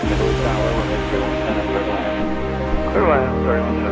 Middle Tower, River Line. Clear Line, 31.